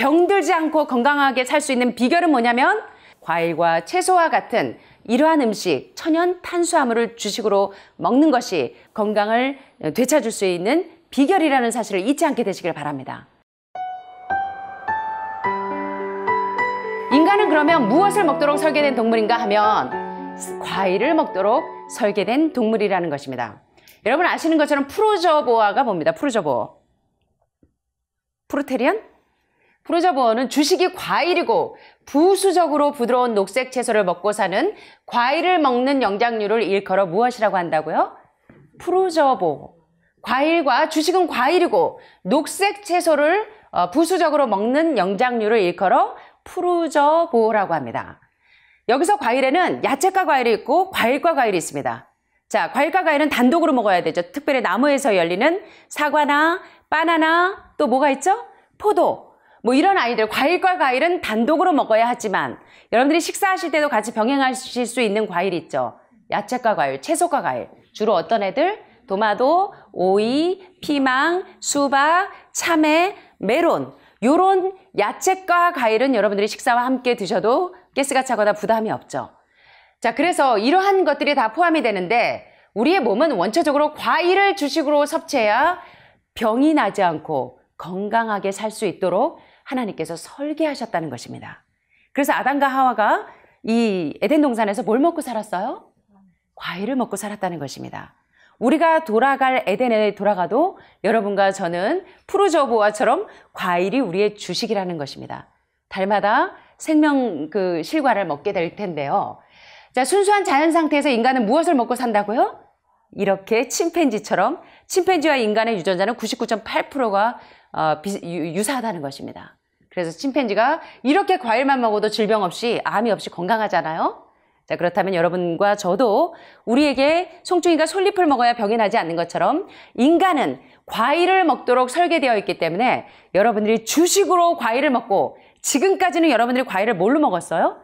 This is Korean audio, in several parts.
병들지 않고 건강하게 살 수 있는 비결은 뭐냐면 과일과 채소와 같은 이러한 음식, 천연 탄수화물을 주식으로 먹는 것이 건강을 되찾을 수 있는 비결이라는 사실을 잊지 않게 되시길 바랍니다. 인간은 그러면 무엇을 먹도록 설계된 동물인가 하면 과일을 먹도록 설계된 동물이라는 것입니다. 여러분 아시는 것처럼 프로저보아가 뭡니다. 프로저보아. 프루테리안? 프로저보어는 주식이 과일이고 부수적으로 부드러운 녹색 채소를 먹고 사는 과일을 먹는 영장류를 일컬어 무엇이라고 한다고요? 프로저보. 과일과 주식은 과일이고 녹색 채소를 어, 부수적으로 먹는 영장류를 일컬어 프루저보라고 합니다. 여기서 과일에는 야채과 과일이 있고 과일과 과일이 있습니다. 자, 과일과 과일은 단독으로 먹어야 되죠. 특별히 나무에서 열리는 사과나 바나나 또 뭐가 있죠? 포도. 뭐 이런 아이들 과일과 과일은 단독으로 먹어야 하지만 여러분들이 식사하실 때도 같이 병행하실 수 있는 과일 있죠. 야채과 과일, 채소과 과일. 주로 어떤 애들? 도마도, 오이, 피망, 수박, 참외, 메론. 요런 야채과 과일은 여러분들이 식사와 함께 드셔도 가스가 차거나 부담이 없죠. 자, 그래서 이러한 것들이 다 포함이 되는데 우리의 몸은 원초적으로 과일을 주식으로 섭취해야 병이 나지 않고 건강하게 살 수 있도록 하나님께서 설계하셨다는 것입니다. 그래서 아담과 하와가 이 에덴 동산에서 뭘 먹고 살았어요? 과일을 먹고 살았다는 것입니다. 우리가 돌아갈 에덴에 돌아가도 여러분과 저는 프루저보아처럼 과일이 우리의 주식이라는 것입니다. 달마다 생명 그 실과를 먹게 될 텐데요. 자, 순수한 자연 상태에서 인간은 무엇을 먹고 산다고요? 이렇게 침팬지처럼 침팬지와 인간의 유전자는 99.8%가 어, 유사하다는 것입니다. 그래서 침팬지가 이렇게 과일만 먹어도 질병 없이 암이 없이 건강하잖아요. 자, 그렇다면 여러분과 저도 우리에게 송충이가 솔잎을 먹어야 병이 나지 않는 것처럼 인간은 과일을 먹도록 설계되어 있기 때문에 여러분들이 주식으로 과일을 먹고 지금까지는 여러분들이 과일을 뭘로 먹었어요?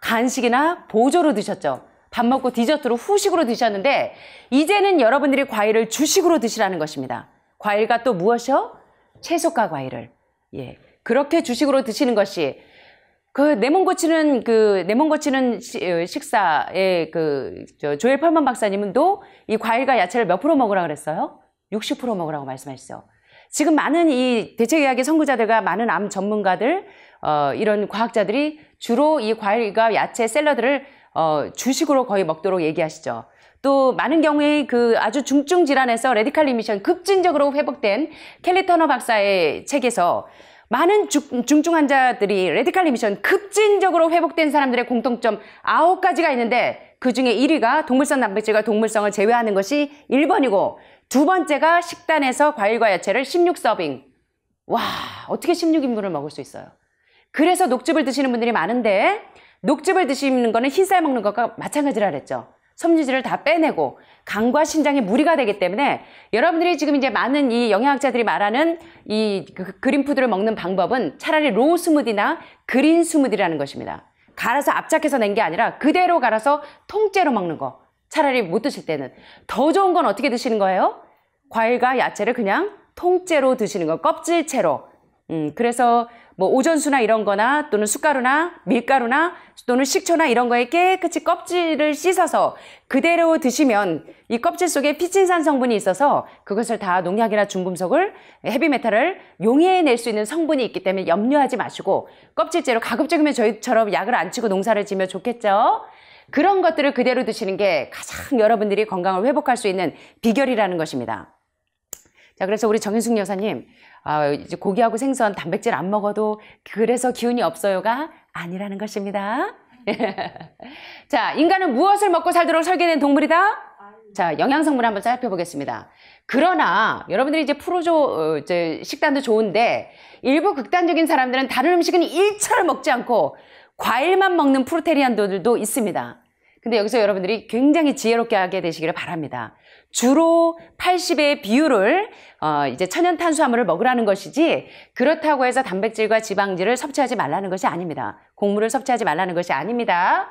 간식이나 보조로 드셨죠. 밥 먹고 디저트로 후식으로 드셨는데 이제는 여러분들이 과일을 주식으로 드시라는 것입니다. 과일과 또 무엇이요? 채소과 과일을. 예. 그렇게 주식으로 드시는 것이 그 내몸 고치는 그 내몸 고치는 어, 식사에 그 조엘 펄만 박사님은 또 이 과일과 야채를 몇 프로 먹으라 그랬어요? 60% 먹으라고 말씀하셨어요. 지금 많은 이 대체의학의 선구자들과 많은 암 전문가들 어, 이런 과학자들이 주로 이 과일과 야채 샐러드를 어, 주식으로 거의 먹도록 얘기하시죠. 또 많은 경우에 그 아주 중증 질환에서 radical remission 급진적으로 회복된 켈리 터너 박사의 책에서 많은 중, 중증 환자들이 radical remission 급진적으로 회복된 사람들의 공통점 9가지가 있는데 그 중에 1위가 동물성 단백질과 동물성을 제외하는 것이 1번이고 두 번째가 식단에서 과일과 야채를 16 서빙. 와, 어떻게 16인분을 먹을 수 있어요? 그래서 녹즙을 드시는 분들이 많은데 녹즙을 드시는 거는 흰쌀 먹는 것과 마찬가지라 그랬죠. 섬유질을 다 빼내고 간과 신장에 무리가 되기 때문에 여러분들이 지금 이제 많은 이 영양학자들이 말하는 이 그 green food를 먹는 방법은 차라리 raw 스무디나 green 스무디라는 것입니다. 갈아서 압착해서 낸 게 아니라 그대로 갈아서 통째로 먹는 거. 차라리 못 드실 때는. 더 좋은 건 어떻게 드시는 거예요? 과일과 야채를 그냥 통째로 드시는 거. 껍질채로. 음, 그래서 뭐 오전수나 이런 거나 또는 숟가루나 밀가루나 또는 식초나 이런 거에 깨끗이 껍질을 씻어서 그대로 드시면 이 껍질 속에 피친산 성분이 있어서 그것을 다 농약이나 중금속을 헤비메탈을 용해낼 수 있는 성분이 있기 때문에 염려하지 마시고 껍질째로 가급적이면 저희처럼 약을 안 치고 농사를 지면 좋겠죠. 그런 것들을 그대로 드시는 게 가장 여러분들이 건강을 회복할 수 있는 비결이라는 것입니다. 자, 그래서 우리 정윤숙 여사님, 아, 이제 고기하고 생선, 단백질 안 먹어도 그래서 기운이 없어요가 아니라는 것입니다. 자, 인간은 무엇을 먹고 살도록 설계된 동물이다? 자, 영양성분 한번 살펴보겠습니다. 그러나 여러분들이 이제 프로조 어, 이제 식단도 좋은데 일부 극단적인 사람들은 다른 음식은 일처를 먹지 않고 과일만 먹는 프로테리안들도 있습니다. 근데 여기서 여러분들이 굉장히 지혜롭게 하게 되시기를 바랍니다. 주로 80의 비율을 어, 이제 천연 탄수화물을 먹으라는 것이지 그렇다고 해서 단백질과 지방질을 섭취하지 말라는 것이 아닙니다. 곡물을 섭취하지 말라는 것이 아닙니다.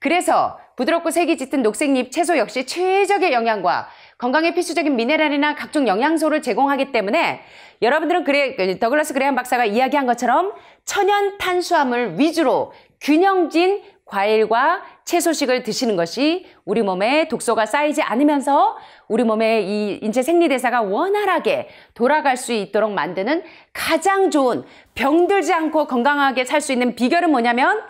그래서 부드럽고 색이 짙은 녹색잎 채소 역시 최적의 영양과 건강에 필수적인 미네랄이나 각종 영양소를 제공하기 때문에 여러분들은 그래 더글라스 그레한 박사가 이야기한 것처럼 천연 탄수화물 위주로 균형진 과일과 채소식을 드시는 것이 우리 몸에 독소가 쌓이지 않으면서 우리 몸의 이 인체 생리대사가 원활하게 돌아갈 수 있도록 만드는 가장 좋은 병들지 않고 건강하게 살 수 있는 비결은 뭐냐면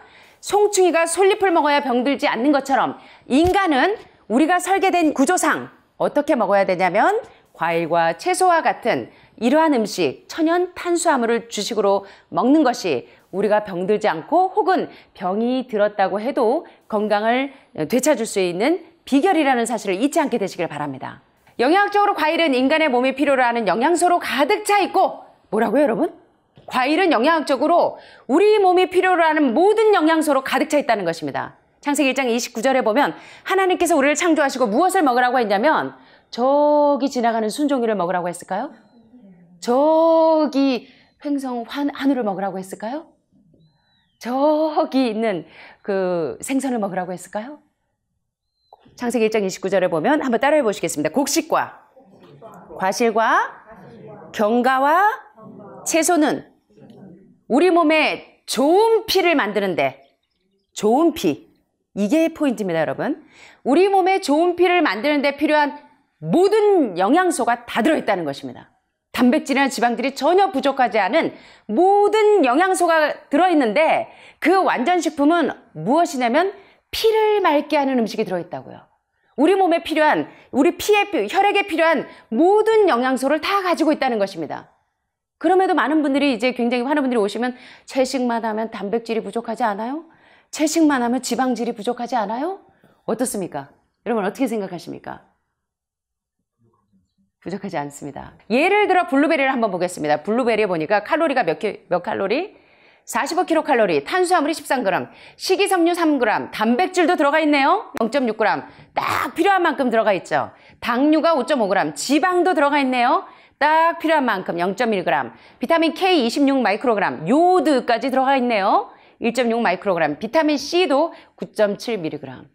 송충이가 솔잎을 먹어야 병들지 않는 것처럼 인간은 우리가 설계된 구조상 어떻게 먹어야 되냐면 과일과 채소와 같은 이러한 음식, 천연 탄수화물을 주식으로 먹는 것이 우리가 병들지 않고 혹은 병이 들었다고 해도 건강을 되찾을 수 있는 비결이라는 사실을 잊지 않게 되시길 바랍니다. 영양학적으로 과일은 인간의 몸에 필요로 하는 영양소로 가득 차 있고 뭐라고요 여러분? 과일은 영양학적으로 우리 몸이 필요로 하는 모든 영양소로 가득 차 있다는 것입니다. 창세기 1장 29절에 보면 하나님께서 우리를 창조하시고 무엇을 먹으라고 했냐면 저기 지나가는 순종이를 먹으라고 했을까요? 저기 횡성 한우를 먹으라고 했을까요? 저기 있는 그 생선을 먹으라고 했을까요? 창세기 1장 29절에 보면 한번 따라해 보시겠습니다. 곡식과 과실과 경과와 채소는 우리 몸에 좋은 피를 만드는데 좋은 피 이게 포인트입니다, 여러분. 우리 몸에 좋은 피를 만드는데 필요한 모든 영양소가 다 들어있다는 것입니다. 단백질이나 지방들이 전혀 부족하지 않은 모든 영양소가 들어있는데 그 완전식품은 무엇이냐면 피를 맑게 하는 음식이 들어있다고요. 우리 몸에 필요한, 우리 피에, 혈액에 필요한 모든 영양소를 다 가지고 있다는 것입니다. 그럼에도 많은 분들이 이제 굉장히 많은 분들이 오시면 채식만 하면 단백질이 부족하지 않아요? 채식만 하면 지방질이 부족하지 않아요? 어떻습니까? 여러분 어떻게 생각하십니까? 부족하지 않습니다. 예를 들어 블루베리를 한번 보겠습니다. 블루베리 보니까 칼로리가 몇, 몇 칼로리? 45kcal, 탄수화물이 13g, 식이섬유 3g, 단백질도 들어가 있네요. 0.6g, 딱 필요한 만큼 들어가 있죠. 당류가 5.5g, 지방도 들어가 있네요. 딱 필요한 만큼 0.1g, 비타민 K 26 마이크로그램, 요드까지 들어가 있네요. 1.6 마이크로그램, 비타민 C도 9.7mg.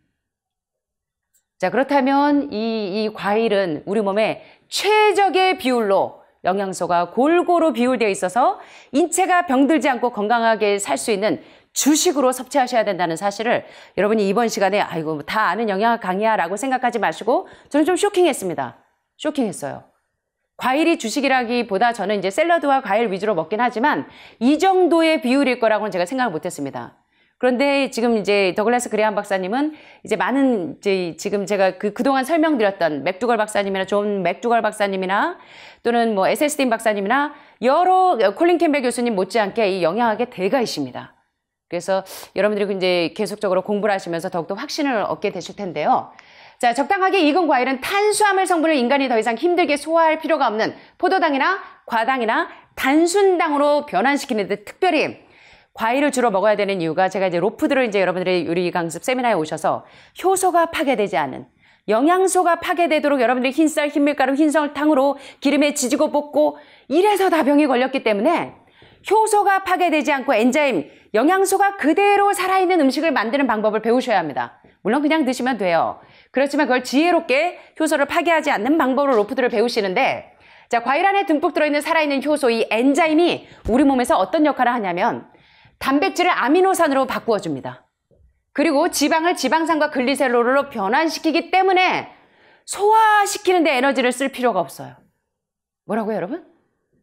자, 그렇다면 이, 이 과일은 우리 몸에 최적의 비율로 영양소가 골고루 비율되어 있어서 인체가 병들지 않고 건강하게 살 수 있는 주식으로 섭취하셔야 된다는 사실을 여러분이 이번 시간에 아이고 다 아는 영양학 강의야라고 생각하지 마시고 저는 좀 쇼킹했습니다. 쇼킹했어요. 과일이 주식이라기보다 저는 이제 샐러드와 과일 위주로 먹긴 하지만 이 정도의 비율일 거라고는 제가 생각을 못했습니다. 그런데 지금 이제 더글라스 그레한 박사님은 이제 많은 이제 지금 제가 그 그동안 설명드렸던 맥두걸 박사님이나 존 맥두걸 박사님이나 또는 뭐 에세스틴 박사님이나 여러 콜린 캠벨 교수님 못지않게 이 영양학의 대가이십니다. 그래서 여러분들이 이제 계속적으로 공부를 하시면서 더욱더 확신을 얻게 되실 텐데요. 자, 적당하게 익은 과일은 탄수화물 성분을 인간이 더 이상 힘들게 소화할 필요가 없는 포도당이나 과당이나 단순당으로 변환시키는 데 특별히 과일을 주로 먹어야 되는 이유가 제가 이제 로프들을 이제 여러분들의 요리 강습 세미나에 오셔서 효소가 파괴되지 않은 영양소가 파괴되도록 여러분들이 흰쌀, 흰밀가루, 흰설탕으로 기름에 지지고 볶고 이래서 다 병이 걸렸기 때문에 효소가 파괴되지 않고 엔자임, 영양소가 그대로 살아있는 음식을 만드는 방법을 배우셔야 합니다. 물론 그냥 드시면 돼요. 그렇지만 그걸 지혜롭게 효소를 파괴하지 않는 방법으로 로프들을 배우시는데 자, 과일 안에 듬뿍 들어있는 살아있는 효소, 이 엔자임이 우리 몸에서 어떤 역할을 하냐면 단백질을 아미노산으로 바꾸어 줍니다. 그리고 지방을 지방산과 글리세롤로 변환시키기 때문에 소화시키는데 에너지를 쓸 필요가 없어요. 뭐라고요, 여러분?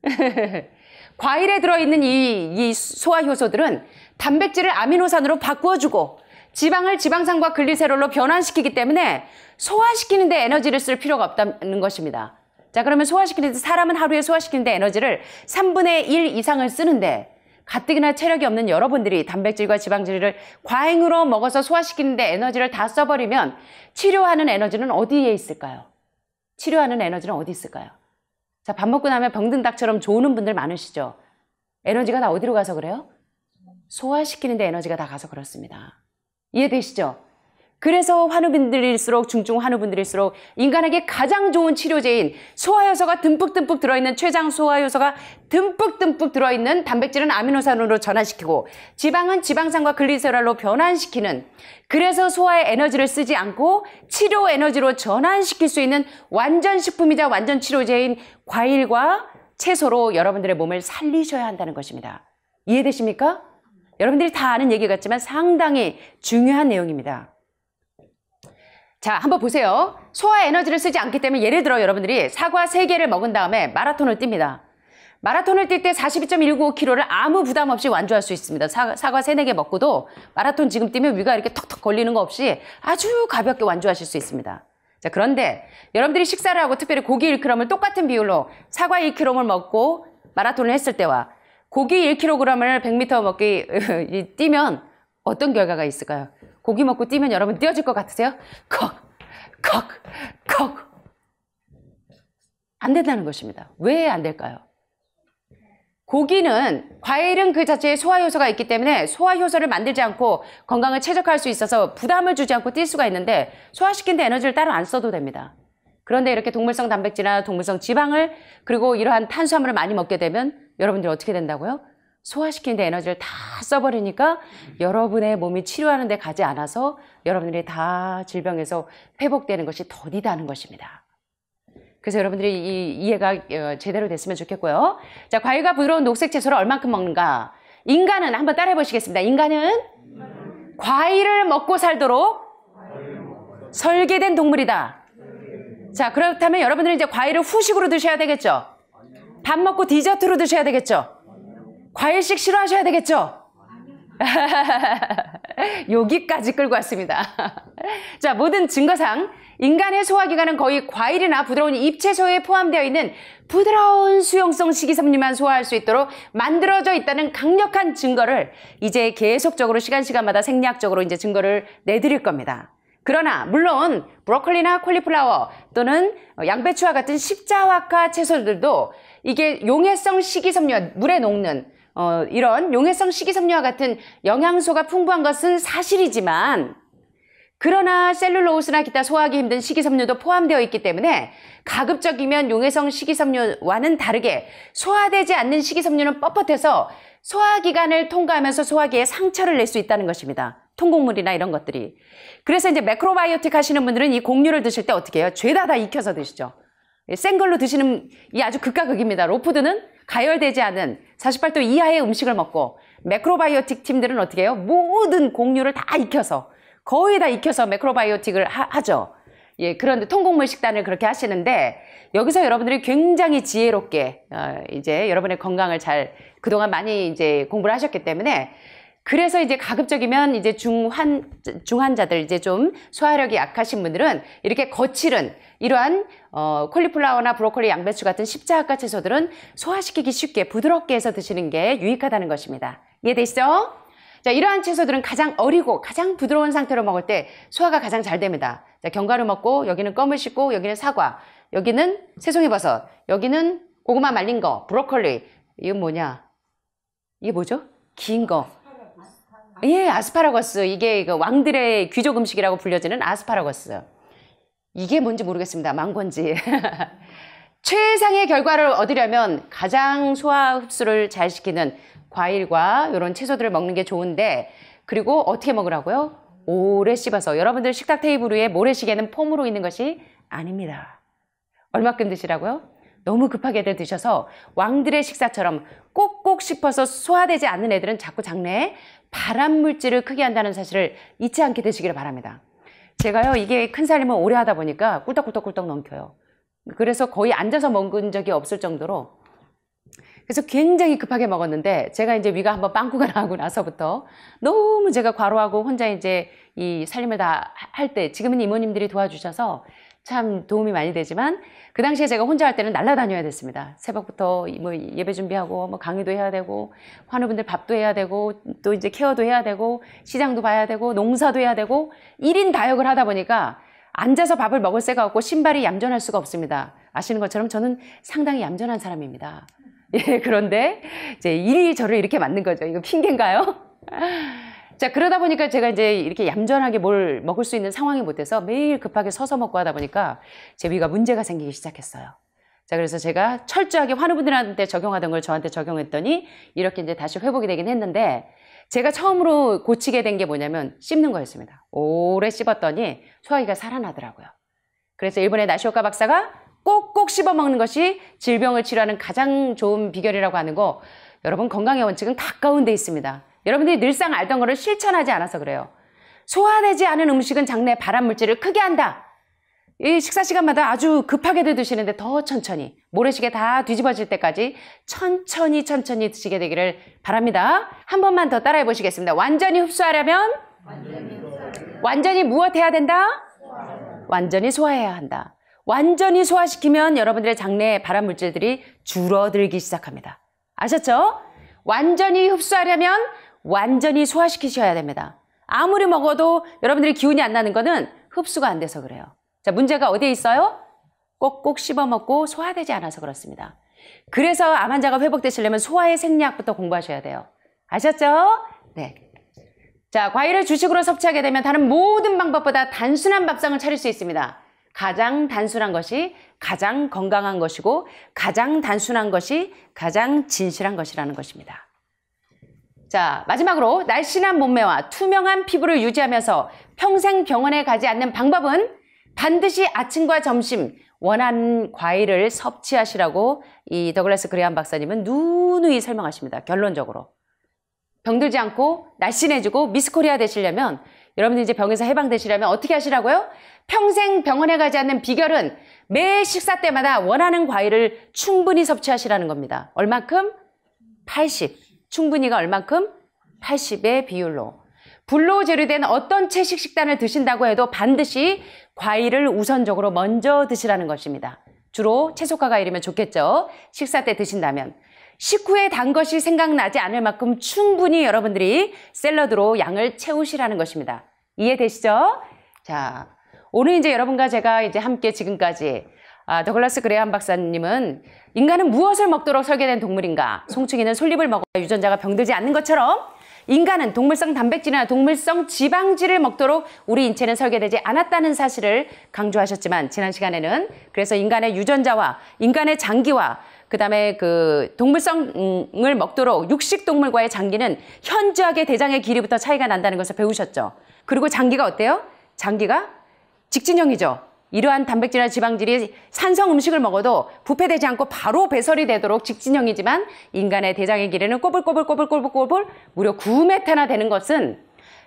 과일에 들어있는 이, 이 소화 효소들은 단백질을 아미노산으로 바꾸어주고 지방을 지방산과 글리세롤로 변환시키기 때문에 소화시키는데 에너지를 쓸 필요가 없다는 것입니다. 자, 그러면 소화시키는데 사람은 하루에 소화시키는데 에너지를 3분의 1 이상을 쓰는데 가뜩이나 체력이 없는 여러분들이 단백질과 지방질을 과잉으로 먹어서 소화시키는데 에너지를 다 써버리면 치료하는 에너지는 어디에 있을까요? 치료하는 에너지는 어디 있을까요? 자, 밥 먹고 나면 병든 닭처럼 좋은 분들 많으시죠? 에너지가 다 어디로 가서 그래요? 소화시키는데 에너지가 다 가서 그렇습니다. 이해되시죠? 그래서 환우분들일수록 중증 환우분들일수록 인간에게 가장 좋은 치료제인 소화효소가 듬뿍듬뿍 들어있는 췌장 소화효소가 듬뿍듬뿍 들어있는 단백질은 아미노산으로 전환시키고 지방은 지방산과 글리세롤로 변환시키는 그래서 소화의 에너지를 쓰지 않고 치료 에너지로 전환시킬 수 있는 완전 식품이자 완전 치료제인 과일과 채소로 여러분들의 몸을 살리셔야 한다는 것입니다. 이해되십니까? 여러분들이 다 아는 얘기 같지만 상당히 중요한 내용입니다. 자, 한번 보세요. 소화 에너지를 쓰지 않기 때문에 예를 들어 여러분들이 사과 3개를 먹은 다음에 마라톤을 뜁니다. 마라톤을 뛸 때 42.195kg를 아무 부담 없이 완주할 수 있습니다. 사, 사과 3, 4개 먹고도 마라톤 지금 뛰면 위가 이렇게 턱턱 걸리는 거 없이 아주 가볍게 완주하실 수 있습니다. 자, 그런데 여러분들이 식사를 하고 특별히 고기 1kg을 똑같은 비율로 사과 1kg을 먹고 마라톤을 했을 때와 고기 1kg을 100m 먹기 뛰면 어떤 결과가 있을까요? 고기 먹고 뛰면 여러분 뛰어질 것 같으세요? 컥, 컥, 컥. 안 된다는 것입니다. 왜 안 될까요? 고기는 과일은 그 자체에 소화 효소가 있기 때문에 소화 효소를 만들지 않고 건강을 최적화할 수 있어서 부담을 주지 않고 뛸 수가 있는데 소화시킨 데 에너지를 따로 안 써도 됩니다. 그런데 이렇게 동물성 단백질이나 동물성 지방을 그리고 이러한 탄수화물을 많이 먹게 되면 여러분들이 어떻게 된다고요? 소화시키는데 에너지를 다 써버리니까 여러분의 몸이 치료하는 데 가지 않아서 여러분들이 다 질병에서 회복되는 것이 더디다는 것입니다. 그래서 여러분들이 이 이해가 어, 제대로 됐으면 좋겠고요. 자, 과일과 부드러운 녹색 채소를 얼만큼 먹는가? 인간은 한번 따라해 보시겠습니다. 인간은 과일을 먹고 살도록 설계된 동물이다. 자, 그렇다면 여러분들은 이제 과일을 후식으로 드셔야 되겠죠? 밥 먹고 디저트로 드셔야 되겠죠? 과일식 싫어하셔야 되겠죠? 여기까지 끌고 왔습니다. 자, 모든 증거상 인간의 소화기관은 거의 과일이나 부드러운 잎채소에 포함되어 있는 부드러운 수용성 식이섬유만 소화할 수 있도록 만들어져 있다는 강력한 증거를 이제 계속적으로 시간 시간마다 생리학적으로 이제 증거를 내드릴 겁니다. 그러나 물론 브로콜리나 콜리플라워 또는 양배추와 같은 십자화과 채소들도 이게 용해성 식이섬유 물에 녹는 어, 이런 용해성 식이섬유와 같은 영양소가 풍부한 것은 사실이지만 그러나 셀룰로스나 기타 소화하기 힘든 식이섬유도 포함되어 있기 때문에 가급적이면 용해성 식이섬유와는 다르게 소화되지 않는 식이섬유는 뻣뻣해서 소화기관을 통과하면서 소화기에 상처를 낼 수 있다는 것입니다. 통곡물이나 이런 것들이. 그래서 이제 매크로바이오틱 하시는 분들은 이 곡류를 드실 때 어떻게 해요? 죄다 다 익혀서 드시죠. 생 걸로 드시는 이 아주 극과 극입니다. 로푸드는 가열되지 않은 48도 이하의 음식을 먹고 매크로바이오틱 팀들은 어떻게 해요? 모든 곡류를 다 익혀서 거의 다 익혀서 매크로바이오틱을 하, 죠 예, 그런데 통곡물 식단을 그렇게 하시는데 여기서 여러분들이 굉장히 지혜롭게 어, 이제 여러분의 건강을 잘 그동안 많이 이제 공부를 하셨기 때문에 그래서 이제 가급적이면 이제 중환 중환자들 이제 좀 소화력이 약하신 분들은 이렇게 거칠은 이러한 어, 콜리플라워나 브로콜리, 양배추 같은 십자가 채소들은 소화시키기 쉽게 부드럽게 해서 드시는 게 유익하다는 것입니다. 이해되시죠? 자, 이러한 채소들은 가장 어리고 가장 부드러운 상태로 먹을 때 소화가 가장 잘 됩니다. 자, 견과류 먹고 여기는 껌을 씹고 여기는 사과, 여기는 새송이버섯, 여기는 고구마 말린 거, 브로콜리. 이건 뭐냐? 이게 뭐죠? 긴 거. 예, 아스파라거스. 이게 그 왕들의 귀족 음식이라고 불려지는 아스파라거스. 이게 뭔지 모르겠습니다. 망건지. 최상의 결과를 얻으려면 가장 소화 흡수를 잘 시키는 과일과 이런 채소들을 먹는 게 좋은데 그리고 어떻게 먹으라고요? 오래 씹어서 여러분들 식탁 테이블 위에 모래시계는 폼으로 있는 것이 아닙니다. 얼마큼 드시라고요? 너무 급하게들 드셔서 왕들의 식사처럼 꼭꼭 씹어서 소화되지 않는 애들은 자꾸 장내에 발암 물질을 크게 한다는 사실을 잊지 않게 되시기를 바랍니다. 제가요 이게 큰 살림을 오래 하다 보니까 꿀떡꿀떡꿀떡 넘겨요. 그래서 거의 앉아서 먹은 적이 없을 정도로 그래서 굉장히 급하게 먹었는데 제가 이제 위가 한번 빵꾸가 나고 나서부터 너무 제가 과로하고 혼자 이제 이 살림을 다 할 때 지금은 이모님들이 도와주셔서 참 도움이 많이 되지만 그 당시에 제가 혼자 할 때는 날라다녀야 됐습니다. 새벽부터 뭐 예배 준비하고 뭐 강의도 해야 되고 환우분들 밥도 해야 되고 또 이제 케어도 해야 되고 시장도 봐야 되고 농사도 해야 되고 1인 다역을 하다 보니까 앉아서 밥을 먹을 새가 없고 신발이 얌전할 수가 없습니다. 아시는 것처럼 저는 상당히 얌전한 사람입니다. 예, 그런데 이제 일이 저를 이렇게 만든 거죠. 이거 핑계인가요? 자, 자, 그러다 보니까 제가 이제 이렇게 얌전하게 뭘 먹을 수 있는 상황이 못 돼서 매일 급하게 서서 먹고 하다 보니까 제 위가 문제가 생기기 시작했어요. 자, 그래서 제가 철저하게 환우분들한테 적용하던 걸 저한테 적용했더니 이렇게 이제 다시 회복이 되긴 했는데 제가 처음으로 고치게 된 게 뭐냐면 씹는 거였습니다. 오래 씹었더니 소화기가 살아나더라고요. 그래서 일본의 나시오카 박사가 꼭꼭 씹어 먹는 것이 질병을 치료하는 가장 좋은 비결이라고 하는 거 여러분 건강의 원칙은 가까운 데 있습니다. 여러분들이 늘상 알던 거를 실천하지 않아서 그래요. 소화되지 않은 음식은 장내 발암 물질을 크게 한다. 이 식사 시간마다 아주 급하게 드시는데 더 천천히 모래시계 다 뒤집어질 때까지 천천히 천천히 드시게 되기를 바랍니다. 한 번만 더 따라해 보시겠습니다. 완전히 흡수하려면 완전히, 무엇 해야 된다? 완전히 소화해야 한다. 완전히 소화시키면 여러분들의 장내에 발암 물질들이 줄어들기 시작합니다. 아셨죠? 완전히 흡수하려면 완전히 소화시키셔야 됩니다. 아무리 먹어도 여러분들이 기운이 안 나는 거는 흡수가 안 돼서 그래요. 자, 문제가 어디에 있어요? 꼭꼭 씹어 먹고 소화되지 않아서 그렇습니다. 그래서 암 환자가 회복되시려면 소화의 생리학부터 공부하셔야 돼요. 아셨죠? 네. 자, 과일을 주식으로 섭취하게 되면 다른 모든 방법보다 단순한 밥상을 차릴 수 있습니다. 가장 단순한 것이 가장 건강한 것이고 가장 단순한 것이 가장 진실한 것이라는 것입니다. 자, 마지막으로 날씬한 몸매와 투명한 피부를 유지하면서 평생 병원에 가지 않는 방법은 반드시 아침과 점심 원하는 과일을 섭취하시라고 이 더글라스 그레한 박사님은 누누이 설명하십니다. 결론적으로. 병들지 않고 날씬해지고 미스코리아 되시려면 여러분들 이제 병에서 해방되시려면 어떻게 하시라고요? 평생 병원에 가지 않는 비결은 매 식사 때마다 원하는 과일을 충분히 섭취하시라는 겁니다. 얼만큼? 80. 충분히가 얼만큼? 80의 비율로. 불로 재료된 어떤 채식 식단을 드신다고 해도 반드시 과일을 우선적으로 먼저 드시라는 것입니다. 주로 채소과 과일이면 좋겠죠. 식사 때 드신다면. 식후에 단 것이 생각나지 않을 만큼 충분히 여러분들이 샐러드로 양을 채우시라는 것입니다. 이해되시죠? 자, 오늘 이제 여러분과 제가 이제 함께 지금까지 아, 더글라스 그레한 박사님은 인간은 무엇을 먹도록 설계된 동물인가? 송충이는 솔잎을 먹어 유전자가 병들지 않는 것처럼 인간은 동물성 단백질이나 동물성 지방질을 먹도록 우리 인체는 설계되지 않았다는 사실을 강조하셨지만 지난 시간에는 그래서 인간의 유전자와 인간의 장기와 그 다음에 그 동물성을 먹도록 육식 동물과의 장기는 현저하게 대장의 길이부터 차이가 난다는 것을 배우셨죠. 그리고 장기가 어때요? 장기가 직진형이죠. 이러한 단백질이나 지방질이 산성 음식을 먹어도 부패되지 않고 바로 배설이 되도록 직진형이지만 인간의 대장의 길이는 꼬불꼬불꼬불꼬불꼬불 무려 9m나 되는 것은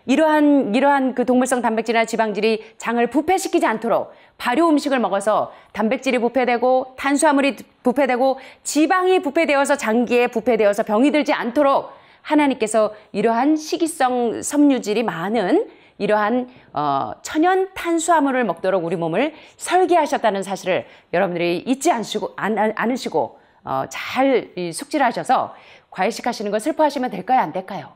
이러한 이러한 그 동물성 단백질이나 지방질이 장을 부패시키지 않도록 발효 음식을 먹어서 단백질이 부패되고 탄수화물이 부패되고 지방이 부패되어서 장기에 부패되어서 병이 들지 않도록 하나님께서 이러한 식이성 섬유질이 많은 이러한 어, 천연 탄수화물을 먹도록 우리 몸을 설계하셨다는 사실을 여러분들이 잊지 않으시고, 안, 않으시고 어, 잘 숙지를 하셔서 과일식 하시는 거 슬퍼하시면 될까요? 안 될까요?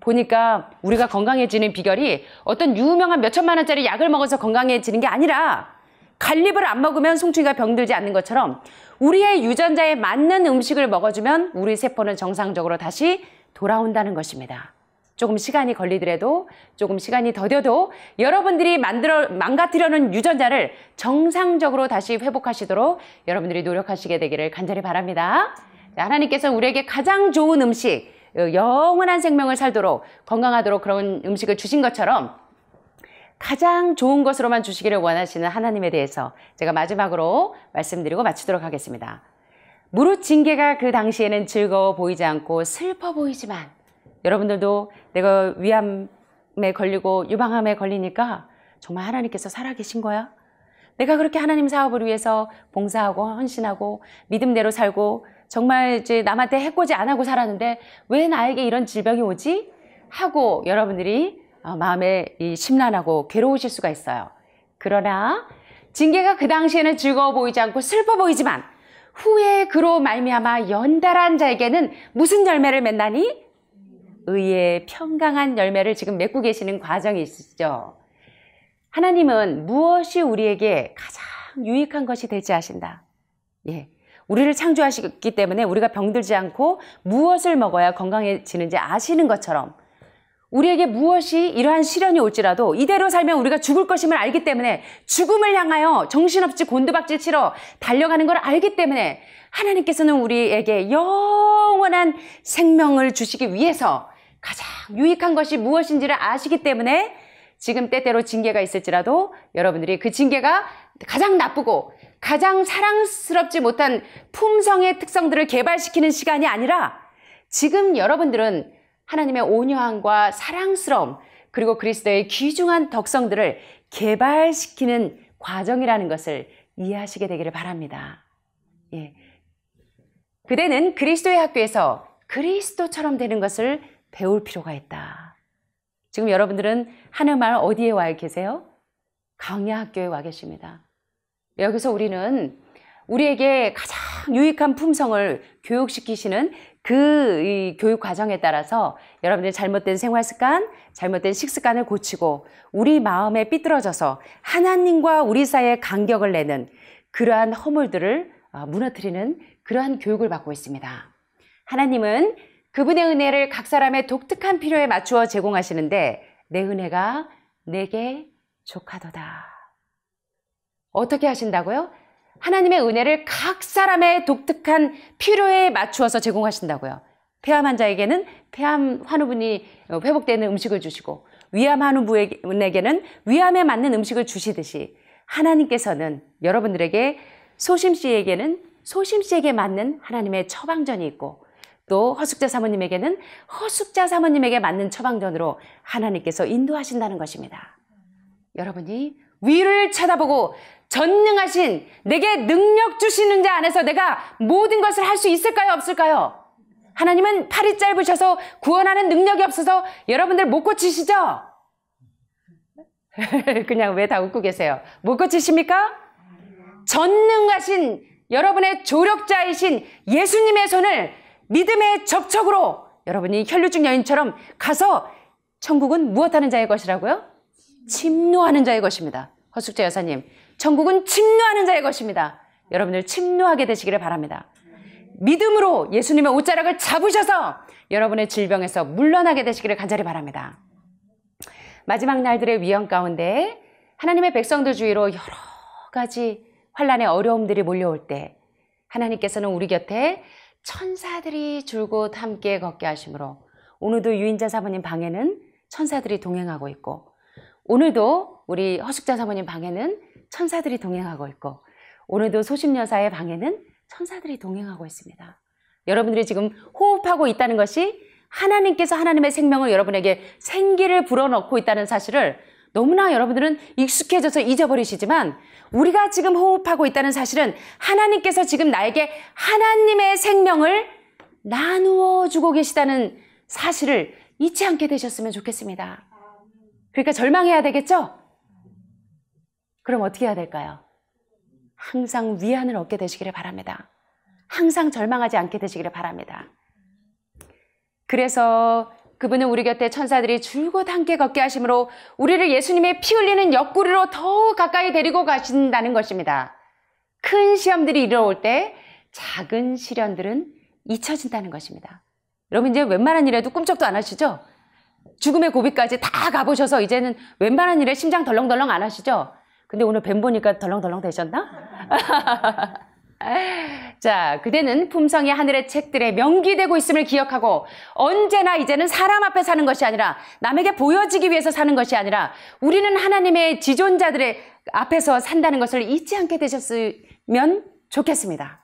보니까 우리가 건강해지는 비결이 어떤 유명한 몇천만 원짜리 약을 먹어서 건강해지는 게 아니라 갈립을 안 먹으면 송충이가 병들지 않는 것처럼 우리의 유전자에 맞는 음식을 먹어주면 우리 세포는 정상적으로 다시 돌아온다는 것입니다. 조금 시간이 걸리더라도 조금 시간이 더뎌도 여러분들이 만들어 망가뜨려놓은 유전자를 정상적으로 다시 회복하시도록 여러분들이 노력하시게 되기를 간절히 바랍니다. 하나님께서 우리에게 가장 좋은 음식, 어, 영원한 생명을 살도록 건강하도록 그런 음식을 주신 것처럼 가장 좋은 것으로만 주시기를 원하시는 하나님에 대해서 제가 마지막으로 말씀드리고 마치도록 하겠습니다. 무릇 징계가 그 당시에는 즐거워 보이지 않고 슬퍼 보이지만 여러분들도 내가 위암에 걸리고 유방암에 걸리니까 정말 하나님께서 살아계신 거야? 내가 그렇게 하나님 사업을 위해서 봉사하고 헌신하고 믿음대로 살고 정말 이제 남한테 해코지 안 하고 살았는데 왜 나에게 이런 질병이 오지? 하고 여러분들이 어, 마음에 심란하고 괴로우실 수가 있어요. 그러나 징계가 그 당시에는 즐거워 보이지 않고 슬퍼 보이지만 후에 그로 말미암아 연달한 자에게는 무슨 열매를 맺나니? 의의 평강한 열매를 지금 맺고 계시는 과정이 있으시죠. 하나님은 무엇이 우리에게 가장 유익한 것이 될지 아신다. 예. 우리를 창조하셨기 때문에 우리가 병들지 않고 무엇을 먹어야 건강해지는지 아시는 것처럼 우리에게 무엇이 이러한 시련이 올지라도 이대로 살면 우리가 죽을 것임을 알기 때문에 죽음을 향하여 정신없이 곤두박질 치러 달려가는 걸 알기 때문에 하나님께서는 우리에게 영원한 생명을 주시기 위해서 가장 유익한 것이 무엇인지를 아시기 때문에 지금 때때로 징계가 있을지라도 여러분들이 그 징계가 가장 나쁘고 가장 사랑스럽지 못한 품성의 특성들을 개발시키는 시간이 아니라 지금 여러분들은 하나님의 온유함과 사랑스러움 그리고 그리스도의 귀중한 덕성들을 개발시키는 과정이라는 것을 이해하시게 되기를 바랍니다. 예. 그대는 그리스도의 학교에서 그리스도처럼 되는 것을 배울 필요가 있다. 지금 여러분들은 하늘말 어디에 와 계세요? 강야 학교에 와 계십니다. 여기서 우리는 우리에게 가장 유익한 품성을 교육시키시는 그 교육 과정에 따라서 여러분들이 잘못된 생활 습관, 잘못된 식습관을 고치고 우리 마음에 삐뚤어져서 하나님과 우리 사이에 간격을 내는 그러한 허물들을 어, 무너뜨리는 그러한 교육을 받고 있습니다. 하나님은 그분의 은혜를 각 사람의 독특한 필요에 맞추어 제공하시는데 내 은혜가 내게 족하도다. 어떻게 하신다고요? 하나님의 은혜를 각 사람의 독특한 필요에 맞추어서 제공하신다고요. 폐암 환자에게는 폐암 환우분이 회복되는 음식을 주시고 위암 환우분에게는 위암에 맞는 음식을 주시듯이 하나님께서는 여러분들에게 소심 씨에게는 소심 씨에게 맞는 하나님의 처방전이 있고 또 허숙자 사모님에게는 허숙자 사모님에게 맞는 처방전으로 하나님께서 인도하신다는 것입니다. 여러분이 위를 쳐다보고 전능하신 내게 능력 주시는 자 안에서 내가 모든 것을 할 수 있을까요? 없을까요? 하나님은 팔이 짧으셔서 구원하는 능력이 없어서 여러분들 못 고치시죠? 그냥 왜 다 웃고 계세요? 못 고치십니까? 전능하신 여러분의 조력자이신 예수님의 손을 믿음의 접촉으로 여러분이 혈류증 여인처럼 가서 천국은 무엇하는 자의 것이라고요? 침노하는 자의 것입니다. 허숙자 여사님, 천국은 침노하는 자의 것입니다. 여러분들 침노하게 되시기를 바랍니다. 믿음으로 예수님의 옷자락을 잡으셔서 여러분의 질병에서 물러나게 되시기를 간절히 바랍니다. 마지막 날들의 위험 가운데 하나님의 백성들 주위로 여러 가지 환란의 어려움들이 몰려올 때 하나님께서는 우리 곁에 천사들이 줄곧 함께 걷게 하심으로 오늘도 유인자 사모님 방에는 천사들이 동행하고 있고 오늘도 우리 허숙자 사모님 방에는 천사들이 동행하고 있고 오늘도 소심여사의 방에는 천사들이 동행하고 있습니다. 여러분들이 지금 호흡하고 있다는 것이 하나님께서 하나님의 생명을 여러분에게 생기를 불어넣고 있다는 사실을 너무나 여러분들은 익숙해져서 잊어버리시지만 우리가 지금 호흡하고 있다는 사실은 하나님께서 지금 나에게 하나님의 생명을 나누어 주고 계시다는 사실을 잊지 않게 되셨으면 좋겠습니다. 그러니까 절망해야 되겠죠? 그럼 어떻게 해야 될까요? 항상 위안을 얻게 되시기를 바랍니다. 항상 절망하지 않게 되시기를 바랍니다. 그래서 그분은 우리 곁에 천사들이 줄곧 함께 걷게 하심으로 우리를 예수님의 피 흘리는 옆구리로 더 가까이 데리고 가신다는 것입니다. 큰 시험들이 이뤄올 때 작은 시련들은 잊혀진다는 것입니다. 여러분 이제 웬만한 일에도 꿈쩍도 안 하시죠? 죽음의 고비까지 다 가보셔서 이제는 웬만한 일에 심장 덜렁덜렁 안 하시죠? 근데 오늘 뱀 보니까 덜렁덜렁 되셨나? 자, 그대는 품성이 하늘의 책들에 명기되고 있음을 기억하고 언제나 이제는 사람 앞에 사는 것이 아니라 남에게 보여지기 위해서 사는 것이 아니라 우리는 하나님의 지존자들의 앞에서 산다는 것을 잊지 않게 되셨으면 좋겠습니다.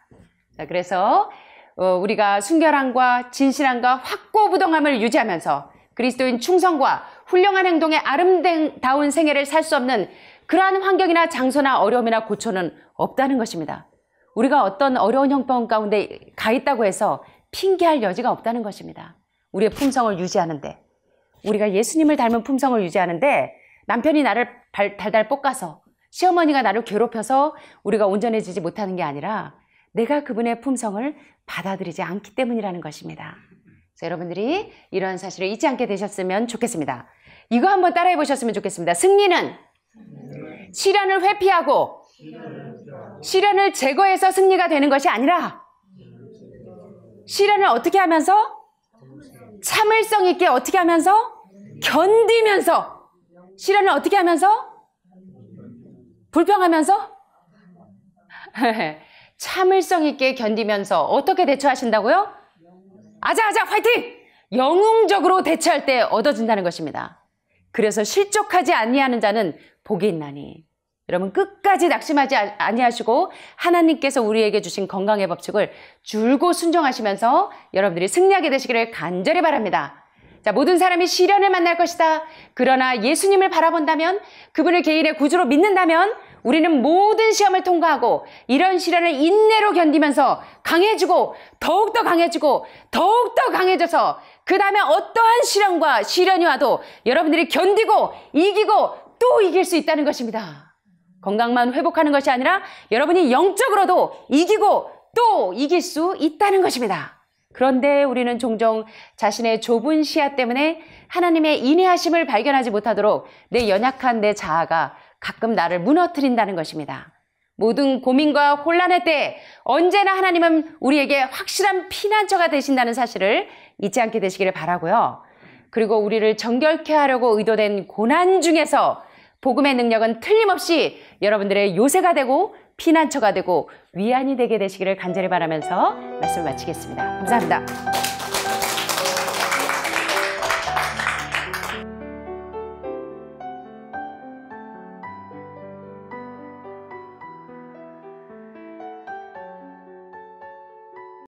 자, 그래서 어, 우리가 순결함과 진실함과 확고부동함을 유지하면서 그리스도인 충성과 훌륭한 행동의 아름다운 생애를 살 수 없는 그러한 환경이나 장소나 어려움이나 고초는 없다는 것입니다. 우리가 어떤 어려운 형편 가운데 가 있다고 해서 핑계할 여지가 없다는 것입니다. 우리의 품성을 유지하는데 우리가 예수님을 닮은 품성을 유지하는데 남편이 나를 달달 볶아서 시어머니가 나를 괴롭혀서 우리가 온전해지지 못하는 게 아니라 내가 그분의 품성을 받아들이지 않기 때문이라는 것입니다. 여러분들이 이런 사실을 잊지 않게 되셨으면 좋겠습니다. 이거 한번 따라해 보셨으면 좋겠습니다. 승리는 시련을 회피하고 시련을 제거해서 승리가 되는 것이 아니라 시련을 어떻게 하면서 참을성 있게 어떻게 하면서 견디면서 시련을 어떻게 하면서 불평하면서 참을성 있게 견디면서 어떻게 대처하신다고요? 아자아자 화이팅! 영웅적으로 대처할 때 얻어진다는 것입니다. 그래서 실족하지 아니하는 자는 복이 있나니. 여러분 끝까지 낙심하지 아- 아니하시고 하나님께서 우리에게 주신 건강의 법칙을 줄고 순종하시면서 여러분들이 승리하게 되시기를 간절히 바랍니다. 자, 모든 사람이 시련을 만날 것이다. 그러나 예수님을 바라본다면 그분을 개인의 구주로 믿는다면 우리는 모든 시험을 통과하고 이런 시련을 인내로 견디면서 강해지고 더욱더 강해지고 더욱더 강해져서 그 다음에 어떠한 시련과 시련이 와도 여러분들이 견디고 이기고 또 이길 수 있다는 것입니다. 건강만 회복하는 것이 아니라 여러분이 영적으로도 이기고 또 이길 수 있다는 것입니다. 그런데 우리는 종종 자신의 좁은 시야 때문에 하나님의 인내하심을 발견하지 못하도록 내 연약한 내 자아가 가끔 나를 무너뜨린다는 것입니다. 모든 고민과 혼란의 때 언제나 하나님은 우리에게 확실한 피난처가 되신다는 사실을 잊지 않게 되시기를 바라고요. 그리고 우리를 정결케 하려고 의도된 고난 중에서 복음의 능력은 틀림없이 여러분들의 요새가 되고 피난처가 되고 위안이 되게 되시기를 간절히 바라면서 말씀을 마치겠습니다. 감사합니다.